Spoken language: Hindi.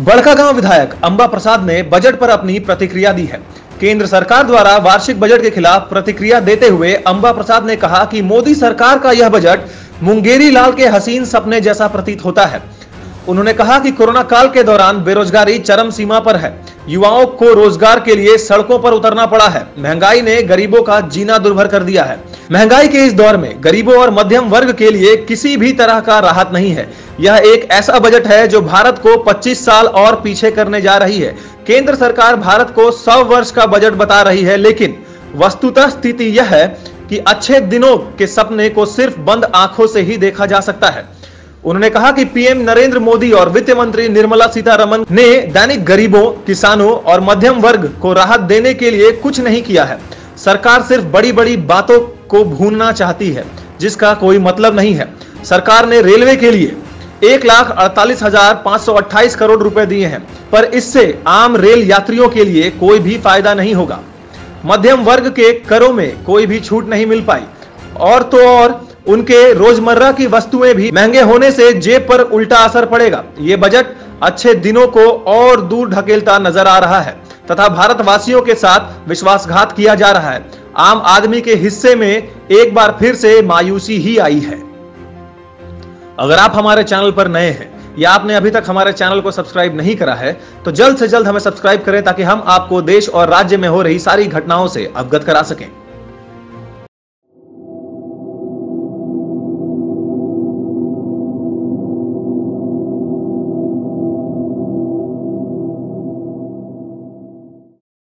बड़कागांव विधायक अंबा प्रसाद ने बजट पर अपनी प्रतिक्रिया दी है। केंद्र सरकार द्वारा वार्षिक बजट के खिलाफ प्रतिक्रिया देते हुए अंबा प्रसाद ने कहा कि मोदी सरकार का यह बजट मुंगेरी लाल के हसीन सपने जैसा प्रतीत होता है। उन्होंने कहा कि कोरोना काल के दौरान बेरोजगारी चरम सीमा पर है। युवाओं को रोज़गार के लिए सड़कों पर उतरना पड़ा है। महँगाई ने गरीबों का जीना दुर्भर कर दिया है। महँगाई के इस दौर में गरीबों और मध्यम वर्ग के लिए किसी भी तरह का राहत नहीं है। यह एक ऐसा बजट है जो भारत को 25 साल और पीछे करने जा रही है। केंद्र सरकार भारत को सौ वर्ष का बजट बता रही है, लेकिन वस्तुतः स्थिति यह है कि अच्छे दिनों के सपने को सिर्फ़ बंद आँखों से ही देखा जा सकता है। उन्होंने कहा कि पीएम नरेंद्र मोदी और वित्त मंत्री निर्मला सीतारमन ने दैनिक गरीबों, किसानों और मध्यम वर्ग को राहत देने के लिए कुछ नहीं किया है। सरकार सिर्फ़ बड़ी बड़ी बातों को भूनना चाहती है, जिसका कोई मतलब नहीं है। सरकार ने रेलवे के लिए एक लाख अड़तालीस हज़ार पाँच सौ अट्ठाईस करोड़ रुपए दिए हैं, पर इससे आम रेल यात्रियों के लिए कोई भी फ़ायदा नहीं होगा। मध्यम वर्ग के करों में कोई भी छूट नहीं मिल पाई। और तो और उनके रोज़मर्रा की वस्तुएँ भी महँगे होने से जेब पर उल्टा असर पड़ेगा। ये बजट अच्छे दिनों को और दूर ढकेलता नज़र आ रहा है, तथा भारतवासियों के साथ विश्वासघात किया जा रहा है। आम आदमी के हिस्से में एक बार फिर से मायूसी ही आई है। अगर आप हमारे चैनल पर नए हैं, या आपने अभी तक हमारे चैनल को सब्सक्राइब नहीं करा है तो जल्द से जल्द हमें सब्सक्राइब करें, ताकि हम आपको देश और राज्य में हो रही सारी घटनाओं से अवगत करा सकें।